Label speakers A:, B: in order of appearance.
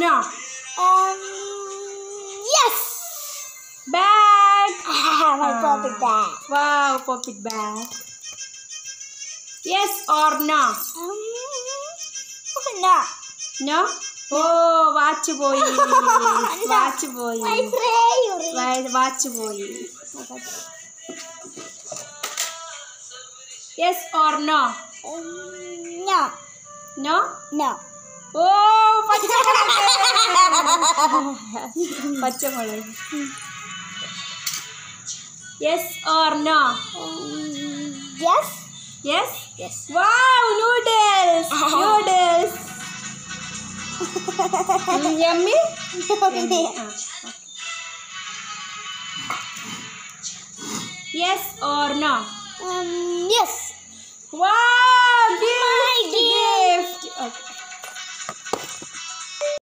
A: have now?
B: Um, yes!
A: Bag.
B: I uh, pop it.
A: Wow, pop it back. Yes or no?
B: Um, no.
A: No? Oh, watch boy. watch boy. My
B: prayer.
A: Watch boy. Yes or no?
B: Um, no.
A: No?
B: No.
A: Oh పచ్చమొడవి yes are నా
B: ఎస్
A: ఎస్
B: ఎస్
A: wow noodles noodles yummy ఎస్ are నా
B: yes
A: wow